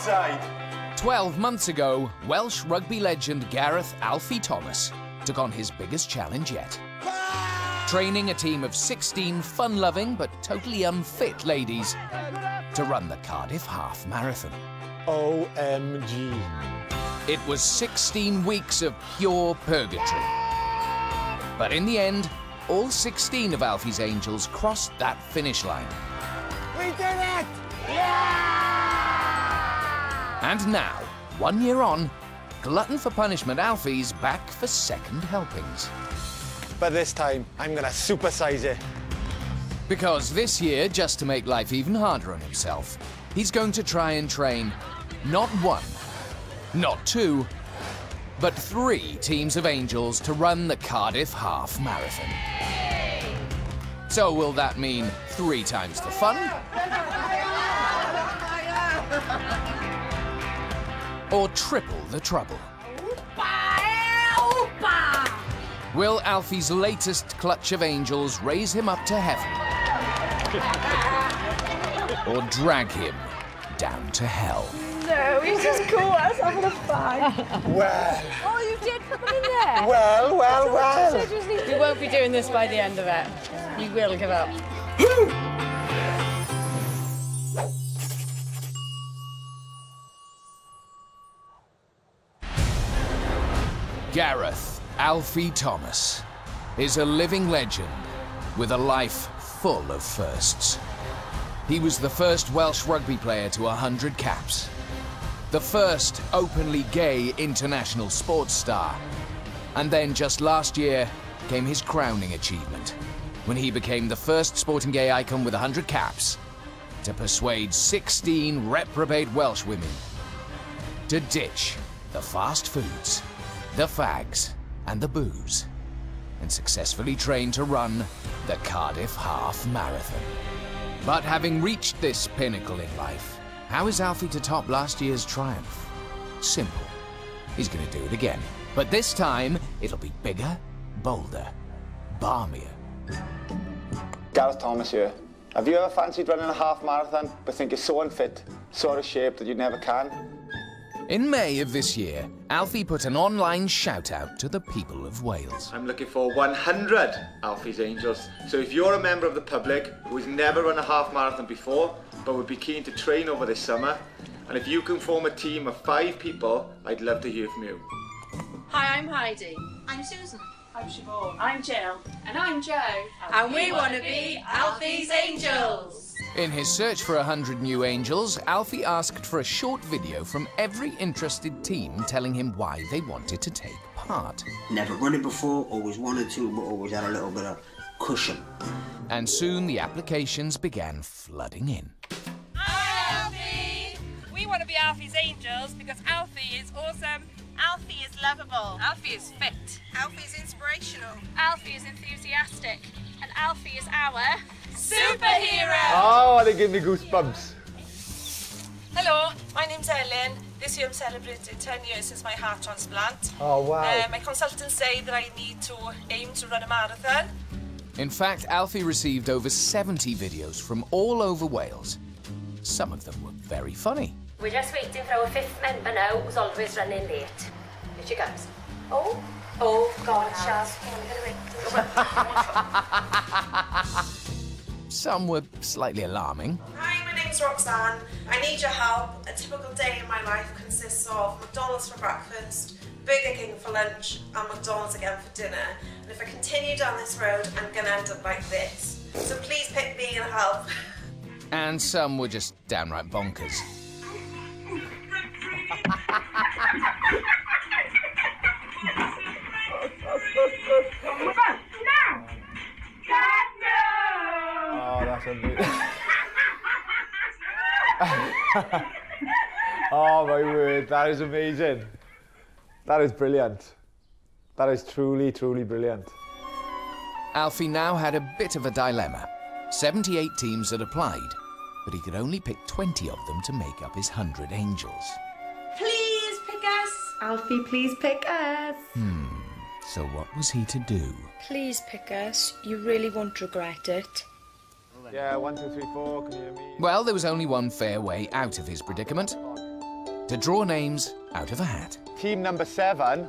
outside. 12 months ago, Welsh rugby legend Gareth Alfie Thomas took on his biggest challenge yet. Training a team of 16 fun-loving but totally unfit ladies to run the Cardiff Half Marathon. OMG. It was 16 weeks of pure purgatory. But in the end, all 16 of Alfie's angels crossed that finish line. We did it! And now, one year on, Glutton for Punishment Alfie's back for second helpings. But this time, I'm gonna supersize it. Because this year, just to make life even harder on himself, he's going to try and train not one, not two, but three teams of angels to run the Cardiff Half Marathon. So will that mean three times the fun? Or triple the trouble? Will Alfie's latest clutch of angels raise him up to heaven? or drag him down to hell? No, he's just caught us having a fight. Well, Oh, you did put them in there? well, well, well. You won't be doing this by the end of it. You will give up. Gareth Alfie Thomas is a living legend with a life full of firsts. He was the first Welsh rugby player to 100 caps, the first openly gay international sports star, and then just last year came his crowning achievement when he became the first sporting gay icon with 100 caps to persuade 16 reprobate Welsh women to ditch the fast foods, the fags, and the booze, and successfully trained to run the Cardiff Half Marathon. But having reached this pinnacle in life, how is Alfie to top last year's triumph? Simple. He's going to do it again. But this time, it'll be bigger, bolder, balmier. Gareth Thomas here. Have you ever fancied running a half marathon but think you're so unfit, so out of shape that you never can? In May of this year, Alfie put an online shout out to the people of Wales. I'm looking for 100 Alfie's Angels. So if you're a member of the public who's never run a half marathon before, but would be keen to train over this summer, and if you can form a team of five people, I'd love to hear from you. Hi, I'm Heidi. I'm Susan. I'm Siobhan. I'm Jill. And I'm Joe. And we want to be Alfie's Angels. In his search for 100 new angels, Alfie asked for a short video from every interested team telling him why they wanted to take part. Never run it before, always wanted to, but always had a little bit of cushion. And soon the applications began flooding in. Hi, Alfie! We want to be Alfie's angels because Alfie is awesome. Alfie is lovable. Alfie is fit. Alfie is inspirational. Alfie is enthusiastic. And Alfie is our superhero! Oh, they give me goosebumps. Hello, my name's Ellen. This year I'm celebrating 10 years since my heart transplant. Oh, wow. Uh, my consultants say that I need to aim to run a marathon. In fact, Alfie received over 70 videos from all over Wales. Some of them were very funny. We're just waiting for our fifth member now, who's always running late. Here she comes. Oh, oh, God, Charles, Some were slightly alarming. Hi, my name's Roxanne. I need your help. A typical day in my life consists of McDonald's for breakfast, Burger King for lunch, and McDonald's again for dinner. And if I continue down this road, I'm gonna end up like this. So please pick me and help. And some were just downright bonkers. Oh, oh my word, that is amazing. That is brilliant. That is truly, truly brilliant. Alfie now had a bit of a dilemma. 78 teams had applied, but he could only pick 20 of them to make up his 100 angels. Please pick us. Alfie, please pick us. Hmm, so what was he to do? Please pick us. You really won't regret it. Yeah, one, two, three, four. Can you hear me? Well, there was only one fair way out of his predicament. to draw names out of a hat. Team number seven,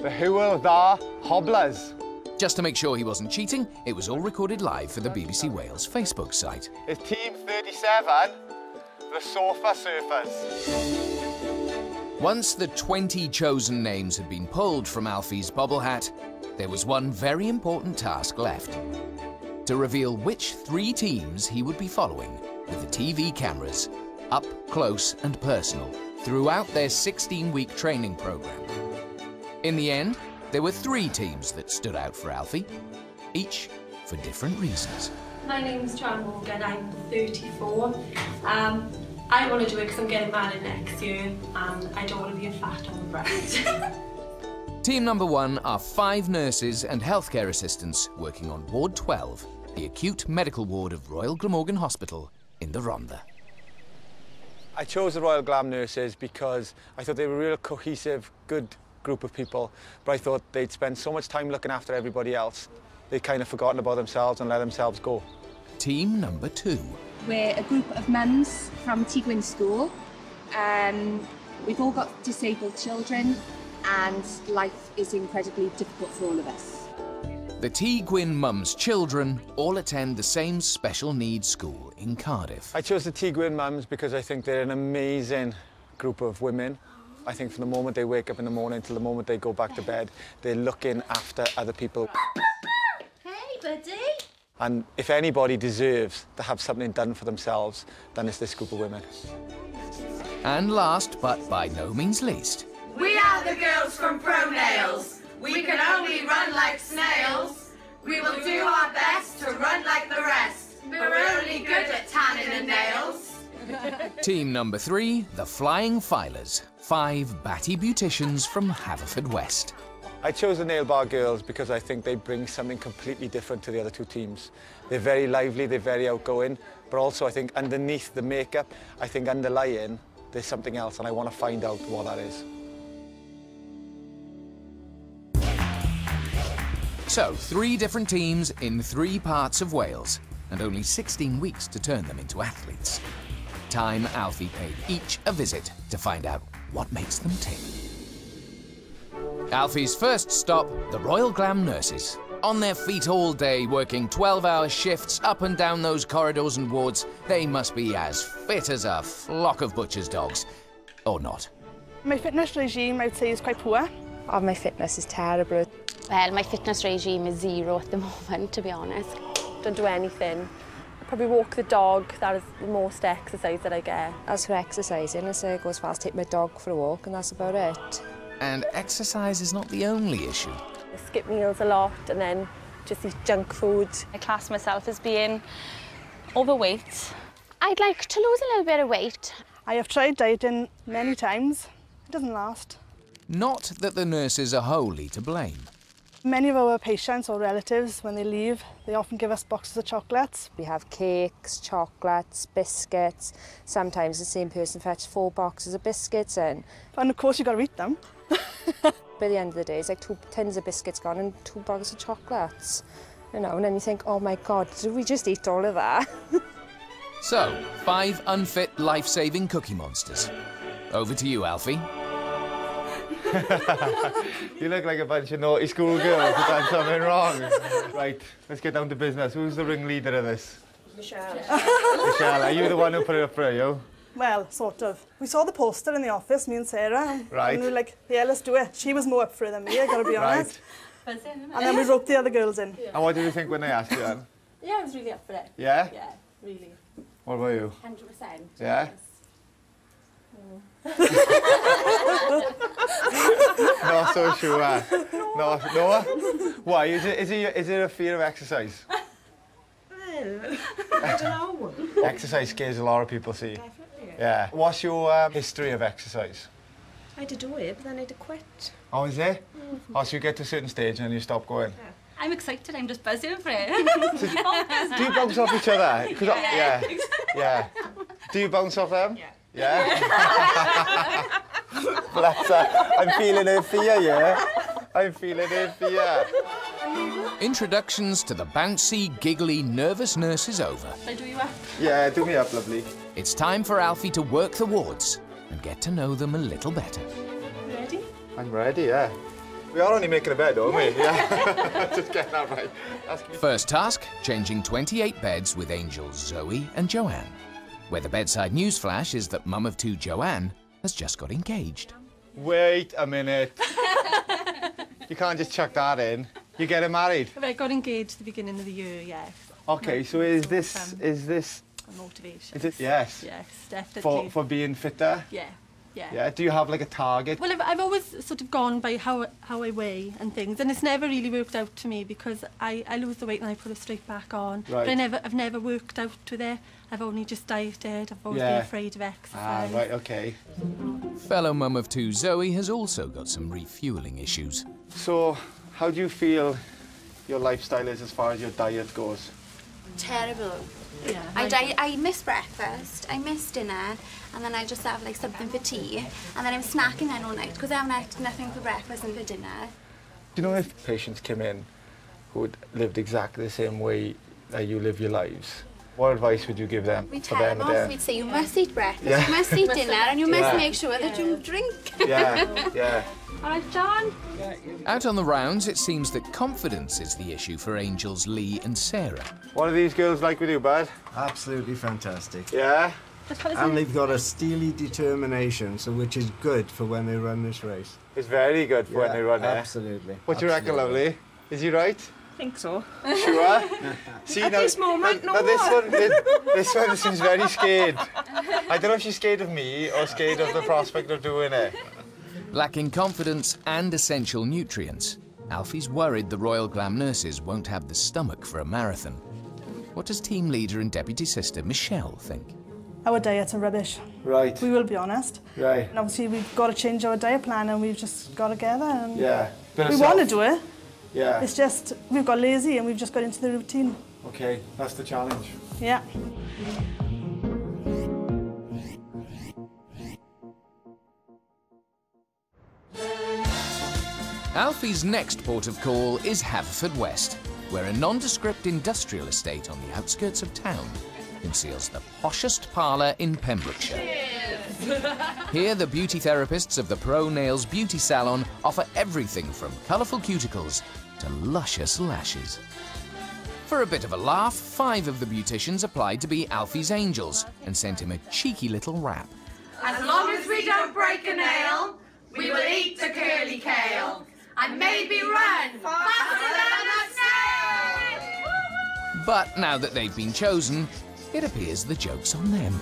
the Hywel Dda Hobblers. Just to make sure he wasn't cheating, it was all recorded live for the BBC Wales Facebook site. It's Team 37, the Sofa Surfers. Once the 20 chosen names had been pulled from Alfie's bobble hat, there was one very important task left. To reveal which three teams he would be following with the TV cameras, up close and personal, throughout their 16-week training program. In the end, there were three teams that stood out for Alfie, each for different reasons. My name's Joanne Morgan, I'm 34. Um, I want to do it because I'm getting married next year and I don't want to be a fat on the bride. Team number one are five nurses and healthcare assistants working on Ward 12, the acute medical ward of Royal Glamorgan Hospital in the Rhondda. I chose the Royal Glam nurses because I thought they were a real cohesive, good group of people, but I thought they'd spend so much time looking after everybody else, they'd kind of forgotten about themselves and let themselves go. Team number two. We're a group of mums from Ty-Gwyn School. Um, we've all got disabled children and life is incredibly difficult for all of us. The Ty-Gwyn Mums children all attend the same special needs school in Cardiff. I chose the Ty-Gwyn mums because I think they're an amazing group of women. I think from the moment they wake up in the morning till the moment they go back to bed, they're looking after other people. Hey, buddy. And if anybody deserves to have something done for themselves, then it's this group of women. And last, but by no means least, We are the girls from Pro Nails. We can only run like snails. We will do our best to run like the rest. But we're only good at tanning and nails. team number three, the Flying Filers, five batty beauticians from Haverfordwest. I chose the Nail Bar Girls because I think they bring something completely different to the other two teams. They're very lively, they're very outgoing, but also I think underneath the makeup, I think underlying, there's something else and I want to find out what that is. So, three different teams in three parts of Wales, and only 16 weeks to turn them into athletes. Time Alfie paid each a visit to find out what makes them tick. Alfie's first stop, the Royal Glam Nurses. On their feet all day, working 12-hour shifts up and down those corridors and wards, they must be as fit as a flock of butcher's dogs. Or not. My fitness regime, I would say, is quite poor. Oh, my fitness is terrible. Well, my fitness regime is zero at the moment, to be honest. Don't do anything. I probably walk the dog. That is the most exercise that I get. As for exercising, I say I go as far as take my dog for a walk and that's about it. And exercise is not the only issue. I skip meals a lot and then just eat junk food. I class myself as being overweight. I'd like to lose a little bit of weight. I have tried dieting many times. It doesn't last. Not that the nurses are wholly to blame. Many of our patients or relatives, when they leave, they often give us boxes of chocolates. We have cakes, chocolates, biscuits. Sometimes the same person fetches four boxes of biscuits in. And of course you've got to eat them. By the end of the day, it's like two tins of biscuits gone and two boxes of chocolates. You know, and then you think, oh my God, did we just eat all of that? So, five unfit, life-saving cookie monsters. Over to you, Alfie. you look like a bunch of naughty schoolgirls who've done something wrong. Right, let's get down to business. Who's the ringleader of this? Michelle. Michelle, are you the one who put it up for you? Well, sort of. We saw the poster in the office, me and Sarah. Right. And we were like, yeah, let's do it. She was more up for it than me, I gotta be honest. Right. honest. And then we roped the other girls in. And what did you think when they asked you then? Yeah, I was really up for it. Yeah? Yeah, really. What about you? 100%. Yeah? Mm. Not so sure. No, no. Why? Is it, is, it, is it a fear of exercise? Well, I don't know. Exercise scares a lot of people, see. Definitely. Yeah. What's your um, history of exercise? I did do it, but then I had to quit. Oh, is it? Mhm. Oh, so you get to a certain stage and then you stop going? I'm excited, I'm just buzzing for it. Do you bounce off each other? 'Cause I- yeah. Yeah. Do you bounce off them? Yeah. Yeah? Bless her. I'm feeling her fear, yeah? I'm feeling her fear. Introductions to the bouncy, giggly, nervous nurse is over. I do you up? Yeah, do me up, lovely. It's time for Alfie to work the wards and get to know them a little better. Ready? I'm ready, yeah. We are only making a bed, aren't we? Yeah. Just getting that right. That's. First task, changing 28 beds with angels Zoe and Joanne. Where the bedside newsflash is that mum of two Joanne has just got engaged. Wait a minute. you can't just chuck that in. You're getting married. I got engaged at the beginning of the year, yes. Okay, so is this um, is this A motivation. is it yes? Yes, definitely. For for being fitter. Yeah, yeah. Yeah. Do you have like a target? Well, I've, I've always sort of gone by how how I weigh and things, and it's never really worked out to me because I, I lose the weight and I put it straight back on. But I never I've never worked out with it. I've only just dieted. I've always Yeah. been afraid of exercise. Ah, exercise. right. Okay. Fellow mum of two Zoe has also got some refueling issues. So, how do you feel your lifestyle is as far as your diet goes? Terrible. Yeah. I, I, I miss breakfast, I miss dinner, and then I just have like something for tea, and then I'm snacking then all night because I haven't had nothing for breakfast and for dinner. Do you know if patients came in who lived exactly the same way that you live your lives? What advice would you give them we for them? them off, we'd say you must eat breakfast, Yeah. you must eat dinner, and you must Yeah. make sure that you drink. Yeah, yeah. All right, John? Out on the rounds, it seems that confidence is the issue for angels Lee and Sarah. What are these girls like with you, bud? Absolutely fantastic. Yeah? And they've got a steely determination, so which is good for when they run this race. It's very good for when they run it. Absolutely. What do you reckon, Absolutely. lovely? Is he right? I think so. Sure? See, At now, this moment, now, no now this one, this, this one seems very scared. I don't know if she's scared of me or scared of the prospect of doing it. Lacking confidence and essential nutrients, Alfie's worried the Royal Glam nurses won't have the stomach for a marathon. What does team leader and deputy sister Michelle think? Our diets are rubbish. Right. We will be honest. Right. And obviously we've got to change our diet plan and we've just got together and Yeah. We want to do it. Yeah. It's just we've got lazy and we've just got into the routine. Okay, that's the challenge. Yeah. Alfie's next port of call is Haverfordwest, where a nondescript industrial estate on the outskirts of town conceals the poshest parlour in Pembrokeshire. Here, the beauty therapists of the Pro Nails Beauty Salon offer everything from colourful cuticles to luscious lashes. For a bit of a laugh, five of the beauticians applied to be Alfie's angels and sent him a cheeky little rap. As long as we don't break a nail, we will eat the curly kale and maybe run faster than a snail. But now that they've been chosen, it appears the joke's on them.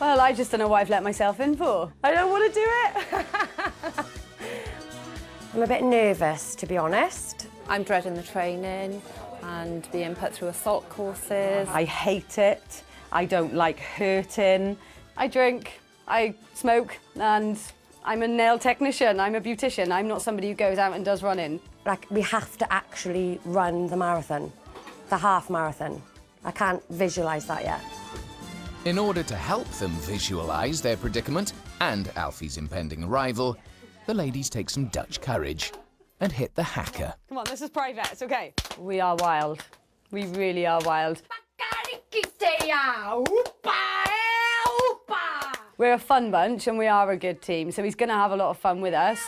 Well, I just don't know what I've let myself in for. I don't want to do it. I'm a bit nervous, to be honest. I'm dreading the training and being put through assault courses. I hate it. I don't like hurting. I drink, I smoke, and I'm a nail technician. I'm a beautician. I'm not somebody who goes out and does running. Like, we have to actually run the marathon, the half marathon. I can't visualise that yet. In order to help them visualise their predicament and Alfie's impending arrival, the ladies take some Dutch courage and hit the hacker. Come on, this is private. It's okay. We are wild. We really are wild. We're a fun bunch and we are a good team, so he's going to have a lot of fun with us.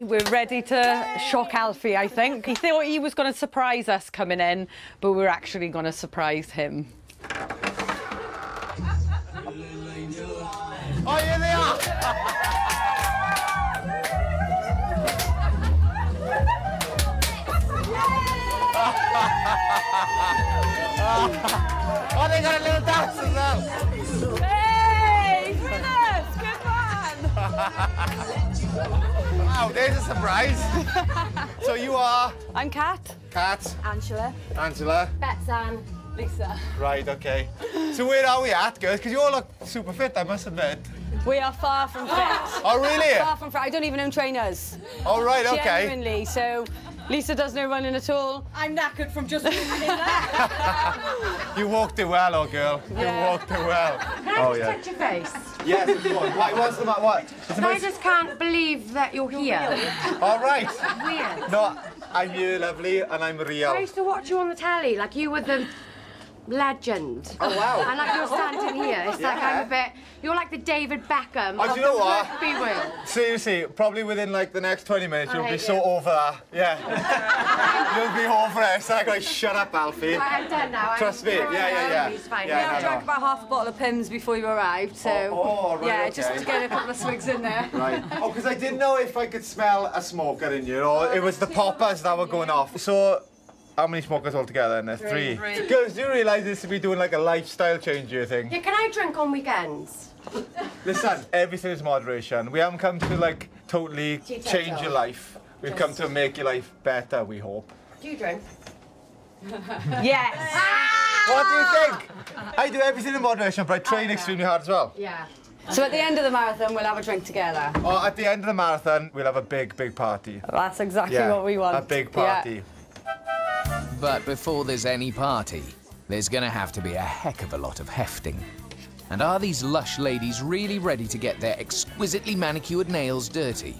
We're ready to shock Alfie, I think. He thought he was going to surprise us coming in, but we're actually going to surprise him. Oh, they got a little dance as well. Hey, he's! Good man! wow, there's a surprise. so you are? I'm Kat. Kat. Angela. Angela. Betsan. Lisa. Right, okay. So where are we at, girls? Because you all look super fit, I must admit. We are far from fit. Oh, really? Far from fit. I don't even own trainers. Oh, right, okay. Genuinely. So Lisa does no running at all. I'm knackered from just being in there. You walked it well, oh girl. You walked it well. Can I oh, just yeah. touch your face? Yes, of course. Why, what's the matter? What? It's the I most- just can't believe that you're here. All right. Weird. No, I'm you, lovely, and I'm real. I used to watch you on the telly, like you were the legend. Oh, wow. And like you're standing here, it's like I'm a bit. You're like the David Beckham Oh, of do you know the what? rugby world. Seriously, probably within like the next 20 minutes, I you'll be hate so over that. Yeah. you'll be over it. It's like, like, shut up, Alfie. I'm done now. I'm Trust me. Yeah, yeah, yeah. It's fine. Yeah, yeah, I no, drank no. about half a bottle of Pimm's before you arrived, so Oh, oh, right, yeah, just to get a couple of swigs in there. Right. Oh, because I didn't know if I could smell a smoker in you, or it was the poppers that were going off. So, how many smokers altogether in there? Three. Three. Three. Girls, do you realise this to be doing like a lifestyle change, do you think? Yeah, can I drink on weekends? Listen, everything is moderation. We haven't come to like totally Teetotal. change your life. We've come to make your life better, we hope. Do you drink? yes. Ah! What do you think? I do everything in moderation, but I train extremely hard as well. Yeah. So at the end of the marathon, we'll have a drink together. Oh, at the end of the marathon, we'll have a big, big party. That's exactly Yeah, what we want. A big Yeah. Party. But before there's any party, there's gonna have to be a heck of a lot of hefting. And are these lush ladies really ready to get their exquisitely manicured nails dirty?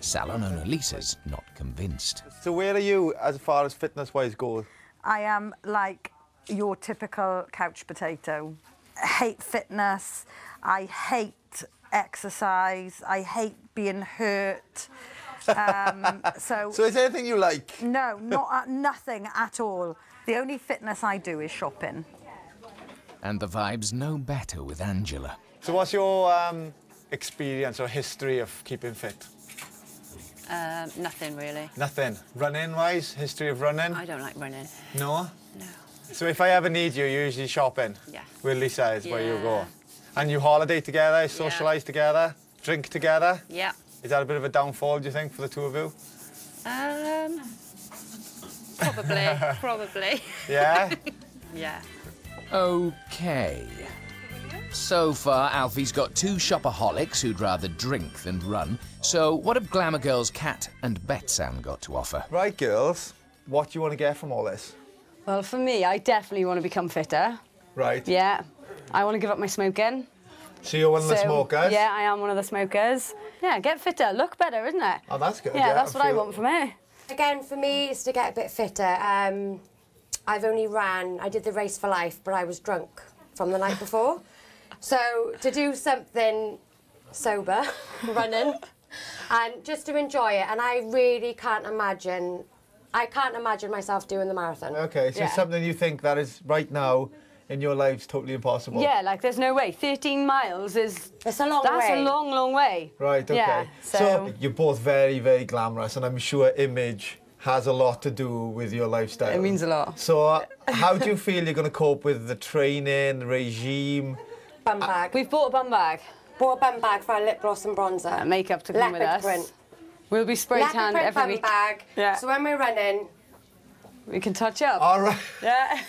Salon owner Lisa's not convinced. So where are you as far as fitness-wise goes? I am like your typical couch potato. I hate fitness. I hate exercise. I hate being hurt. Um, so, So is there anything you like? no, not uh, nothing at all. The only fitness I do is shopping. And the vibe's no better with Angela. So what's your um, experience or history of keeping fit? Um, nothing really. Nothing. Running-wise, history of running? I don't like running. No? No. So if I ever need you, you're usually shopping? Yeah. With Lisa is where you go. And you holiday together, socialise together, drink together? Yeah. Is that a bit of a downfall, do you think, for the two of you? Um, probably. probably. Yeah? Yeah. Okay. So far, Alfie's got two shopaholics who'd rather drink than run. So, what have Glamour Girls Kat and Betsan got to offer? Right, girls. What do you want to get from all this? Well, for me, I definitely want to become fitter. Right. Yeah. I want to give up my smoking. So you're one of the smokers? Yeah, I am one of the smokers. Yeah, get fitter, look better, isn't it? Oh, that's good. Yeah, that's I what I want from it. Again, for me, it's to get a bit fitter. Um, I've only ran, I did the race for life, but I was drunk from the night before. So to do something sober, running, and just to enjoy it. And I really can't imagine, I can't imagine myself doing the marathon. Okay, so Yeah. something you think that is right now in your life is totally impossible? Yeah, like there's no way. 13 miles is. It's a long That's way. a long, long way. Right, okay. Yeah, so. you're both very, very glamorous, and I'm sure image has a lot to do with your lifestyle. It means a lot. So, uh, how do you feel you're going to cope with the training, the regime? Bum bag. We've bought a bum bag. Bought a bum bag for our lip gloss and bronzer. Uh, makeup to come with Leopard us. print. We'll be spray Leopard tanned print every bum week. bag. Yeah. So when we're running, We can touch up. All right. Yeah.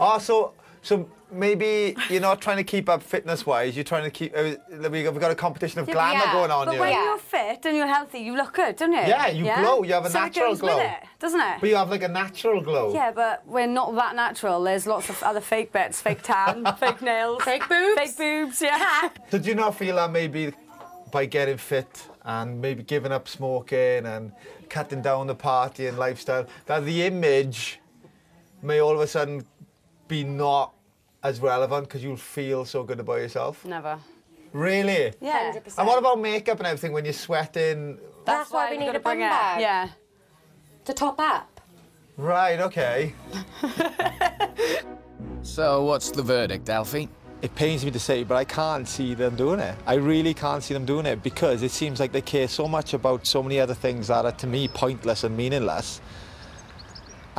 Oh, so, so maybe you're not trying to keep up fitness-wise. You're trying to keep. Uh, we've got a competition of Yeah, glamour yeah. going on But here. when you're fit and you're healthy, you look good, don't you? Yeah, you glow. You have a so natural it goes glow. With it, doesn't it? But you have like a natural glow. Yeah, but we're not that natural. There's lots of other fake bits, fake tan, fake nails, fake boobs, fake boobs. Yeah. So do you not feel that maybe by getting fit and maybe giving up smoking and cutting down the party and lifestyle, that the image may all of a sudden be not as relevant because you'll feel so good about yourself? Never. Really? Yeah. And what about makeup and everything when you're sweating? that's, why we we've need gotta a bum bring it. bag. Yeah. To top up. Right, okay. So, what's the verdict, Alfie? It pains me to say, but I can't see them doing it. I really can't see them doing it because it seems like they care so much about so many other things that are to me pointless and meaningless.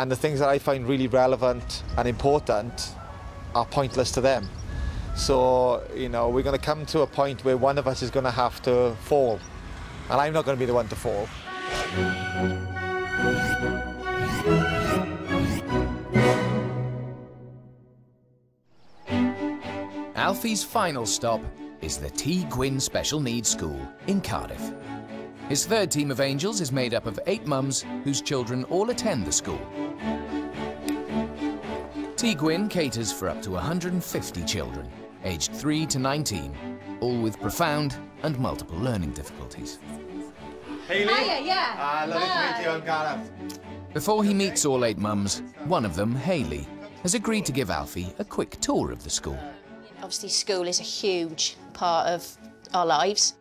And the things that I find really relevant and important are pointless to them. So, you know, we're going to come to a point where one of us is going to have to fall. And I'm not going to be the one to fall. Alfie's final stop is the Ty-Gwyn Special Needs School in Cardiff. His third team of angels is made up of eight mums whose children all attend the school. Ty-Gwyn caters for up to 150 children, aged 3 to 19, all with profound and multiple learning difficulties. Hayley? Hiya, yeah. Ah, lovely to meet you, I'm Gareth. Before he meets all eight mums, one of them, Hayley, has agreed to give Alfie a quick tour of the school. Obviously, school is a huge part of our lives,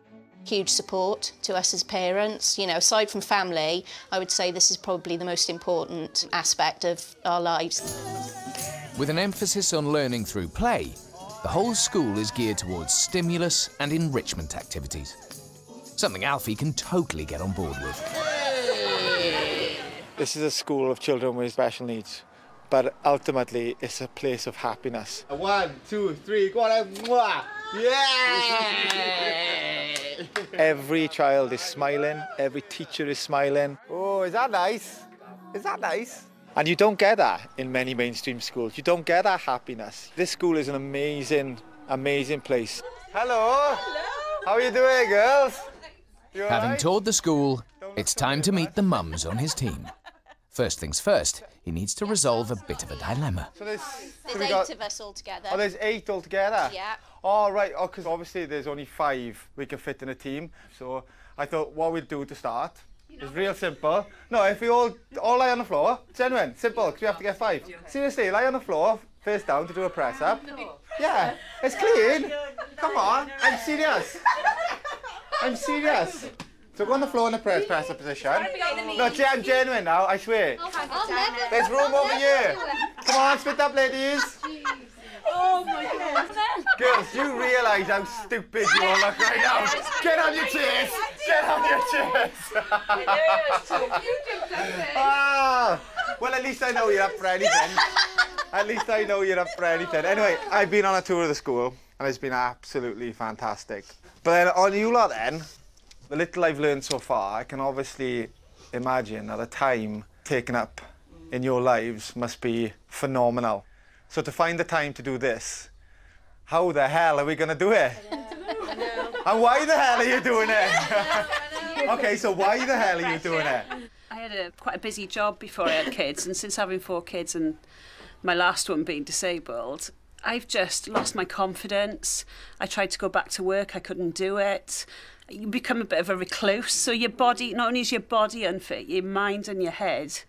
huge support to us as parents. You know, aside from family, I would say this is probably the most important aspect of our lives. With an emphasis on learning through play, the whole school is geared towards stimulus and enrichment activities. Something Alfie can totally get on board with. This is a school of children with special needs, but ultimately it's a place of happiness. One, two, three, go on, mwah! Yeah! Every child is smiling, every teacher is smiling. Oh, is that nice? Is that nice? And you don't get that in many mainstream schools. You don't get that happiness. This school is an amazing, amazing place. Hello. Hello. How are you doing, girls? You Having right? toured the school, it's time to meet the mums on his team. First things first, he needs to resolve a bit of a dilemma. So there's, oh, There's so we eight got- of us all together. Oh, there's eight altogether? Yeah. Oh, right. Oh, because obviously there's only five we can fit in a team. So I thought what we'd do to start is real simple. No, if we all all lie on the floor, genuine, simple, because we have to get five. Seriously, lie on the floor, face down to do a press up. Yeah, it's clean. Come on, I'm serious. I'm serious. So go on the floor in the press press up position. No, gen- I'm genuine now, I swear. There's room over here. Come on, spit up, ladies. Oh. Girls, you realise how stupid you all look right now? Get on your chairs! Get on your chairs! ah, well, at least I know you're up for anything. At least I know you're up for anything. Anyway, I've been on a tour of the school and it's been absolutely fantastic. But then on you lot then, the little I've learned so far, I can obviously imagine that the time taken up in your lives must be phenomenal. So to find the time to do this, how the hell are we going to do it? And why the hell are you doing it? okay, so why the hell are you doing it? I had a quite a busy job before I had kids, and since having four kids and my last one being disabled, I've just lost my confidence. I tried to go back to work, I couldn't do it. You become a bit of a recluse, so your body, not only is your body unfit, your mind and your head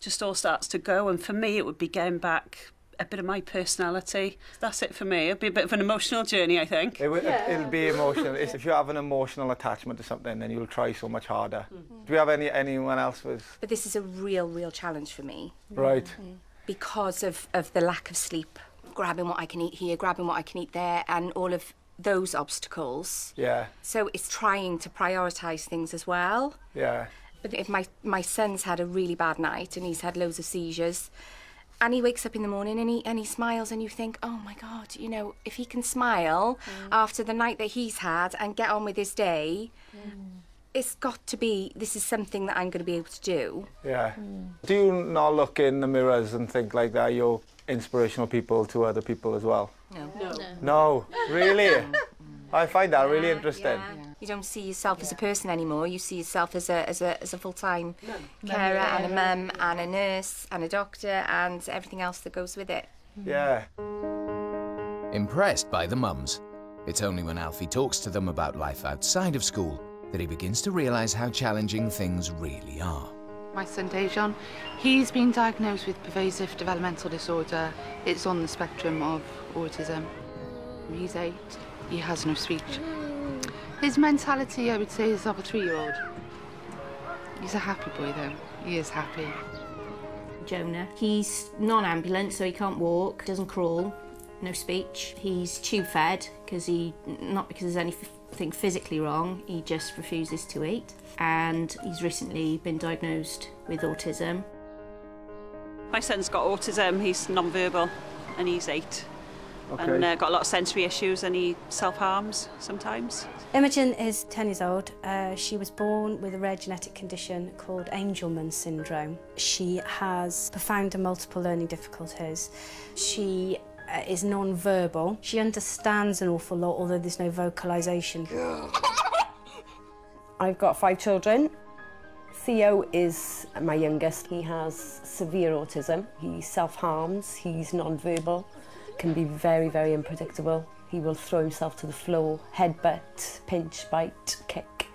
just all starts to go. And for me, it would be getting back a bit of my personality. That's it for me. It'll be a bit of an emotional journey, I think. It, will it'll be emotional. It's- If you have an emotional attachment to something, then you'll try so much harder. Mm-hmm. Do we have any anyone else with? But this is a real, real challenge for me. Right. Because of, of the lack of sleep, grabbing what I can eat here, grabbing what I can eat there, and all of those obstacles. Yeah, So it's trying to prioritise things as well. yeah. But if my, my son's had a really bad night and he's had loads of seizures, and he wakes up in the morning and he, and he smiles, and you think, oh my God, you know, if he can smile mm. after the night that he's had and get on with his day, mm. it's got to be, this is something that I'm going to be able to do. Yeah. Mm. Do you not look in the mirrors and think like that you're inspirational people to other people as well? No. No, No. no. really? I find that really interesting. You don't see yourself as a person anymore. You see yourself as a as a as a full time carer and a mum and a nurse and a doctor and everything else that goes with it. Mm-hmm. Yeah. Impressed by the mums, it's only when Alfie talks to them about life outside of school that he begins to realise how challenging things really are. My son Dejan, he's been diagnosed with pervasive developmental disorder. It's on the spectrum of autism. He's eight. He has no speech. His mentality, I would say, is of a three-year-old. He's a happy boy, though. He is happy. Jonah. He's non-ambulant, so he can't walk, doesn't crawl, no speech. He's tube fed because he, not because there's anything physically wrong, he just refuses to eat. And he's recently been diagnosed with autism. My son's got autism, he's non-verbal, and he's eight. And uh, got a lot of sensory issues, and he self-harms sometimes. Imogen is 10 years old. Uh, she was born with a rare genetic condition called Angelman syndrome. She has profound and multiple learning difficulties. She uh, is non-verbal. She understands an awful lot, although there's no vocalisation. I've got five children. Theo is my youngest. He has severe autism. He self-harms, he's non-verbal, can be very, very unpredictable. He will throw himself to the floor, headbutt, pinch, bite, kick.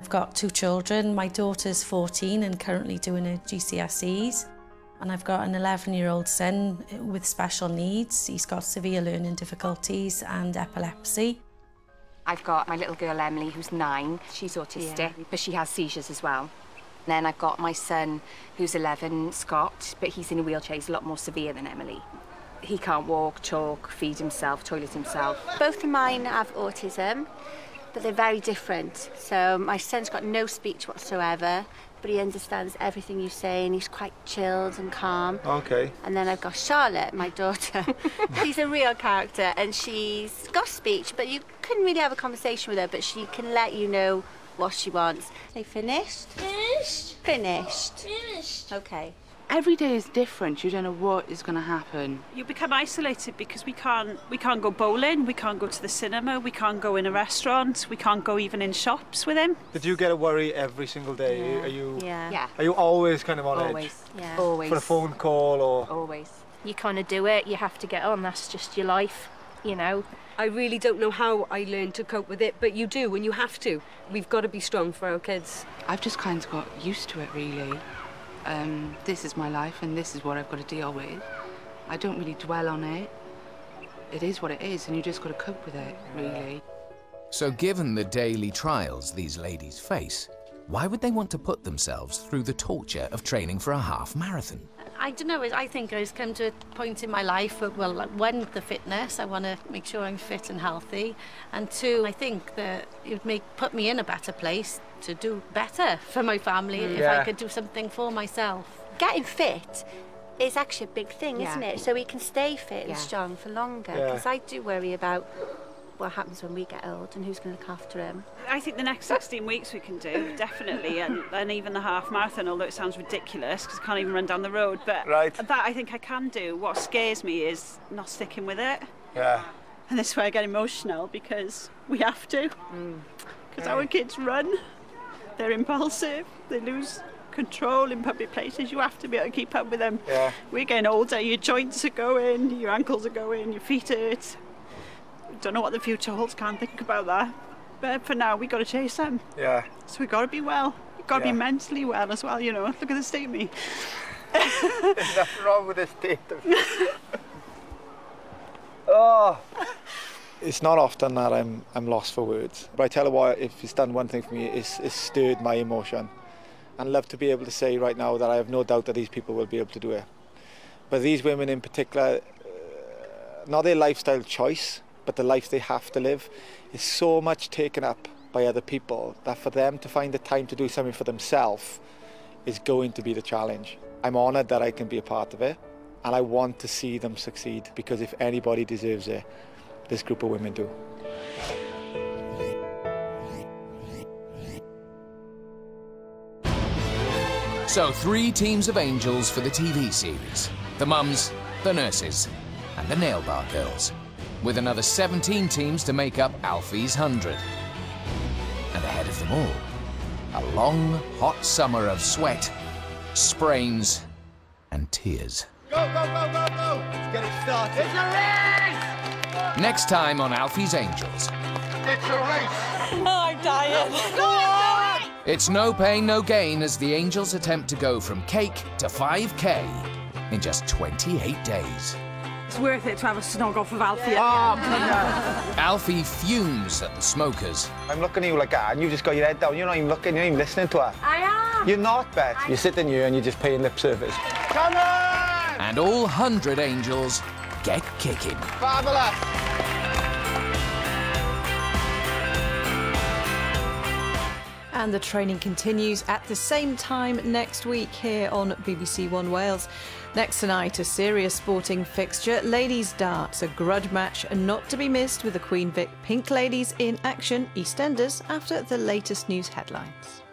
I've got two children. My daughter's 14 and currently doing her GCSEs. And I've got an 11 year old son with special needs. He's got severe learning difficulties and epilepsy. I've got my little girl Emily, who's nine. She's autistic, but she has seizures as well. Then I've got my son, who's 11, Scott, but he's in a wheelchair. He's a lot more severe than Emily. He can't walk, talk, feed himself, toilet himself. Both of mine have autism, but they're very different. So my son's got no speech whatsoever, but he understands everything you say and he's quite chilled and calm. Okay. And then I've got Charlotte, my daughter. she's a real character and she's got speech, but you couldn't really have a conversation with her, but she can let you know what she wants. They finished? Finished. Finished. Finished. Okay. Every day is different. You don't know what is going to happen. You become isolated because we can't we can't go bowling, we can't go to the cinema, we can't go in a restaurant, we can't go even in shops with him. Did you get a worry every single day? Yeah. Are you? Yeah. Yeah. Are you always kind of on Always. edge? Yeah. Always. For a phone call or? Always. You kind of do it, you have to get on, that's just your life, you know. I really don't know how I learned to cope with it, but you do and you have to. We've got to be strong for our kids. I've just kind of got used to it, really. Um, this is my life and this is what I've got to deal with. I don't really dwell on it. It is what it is, and you just got to cope with it, really. So, given the daily trials these ladies face, why would they want to put themselves through the torture of training for a half marathon? I don't know. I think I've come to a point in my life where, well, like, one, the fitness. I want to make sure I'm fit and healthy, and two, I think that it would make put me in a better place to do better for my family if Yeah. I could do something for myself. Getting fit is actually a big thing, Yeah. isn't it? So we can stay fit and strong for longer. Yeah. Because I do worry about what happens when we get old and who's going to look after him. I think the next 16 weeks we can do, definitely, and, and even the half marathon, although it sounds ridiculous because I can't even run down the road. But Right. that I think I can do. What scares me is not sticking with it. Yeah. And this is where I get emotional because we have to. Mm. Because our kids run, they're impulsive, they lose control in public places. You have to be able to keep up with them. Yeah. We're getting older, your joints are going, your ankles are going, your feet hurt. Don't know what the future holds, can't think about that. But for now, we've got to chase them. Yeah. So we've got to be well. We've got to Yeah. be mentally well as well, you know. Look at the state of me. There's nothing wrong with the state of Oh. It's not often that I'm I'm lost for words. But I tell you what, if it's done one thing for me, it's, it's stirred my emotion. And I'd love to be able to say right now that I have no doubt that these people will be able to do it. But these women in particular, uh, not their lifestyle choice, but the life they have to live, is so much taken up by other people that for them to find the time to do something for themselves is going to be the challenge. I'm honoured that I can be a part of it, and I want to see them succeed because if anybody deserves it, this group of women do. So, three teams of angels for the TV series the mums, the nurses, and the nail bar girls, with another 17 teams to make up Alfie's 100. And ahead of them all, a long, hot summer of sweat, sprains, and tears. Go, go, go, go, go! Let's get it started. It's a race! Next time on Alfie's Angels. It's a race! Oh, I'm dying. It's no pain, no gain as the Angels attempt to go from cake to 5K in just 28 days. It's worth it to have a snog off of Alfie. Ah, Alfie fumes at the smokers. I'm looking at you like that, and you've just got your head down. You're not even looking, you're not even listening to her. I am. You're not, Bet. You're sitting here and you're just paying lip service. Come on! And all 100 Angels get kicking. Fabulous! And the training continues at the same time next week here on BBC One Wales. Next tonight, a serious sporting fixture. Ladies darts, a grudge match not to be missed with the Queen Vic Pink Ladies in action, EastEnders, after the latest news headlines.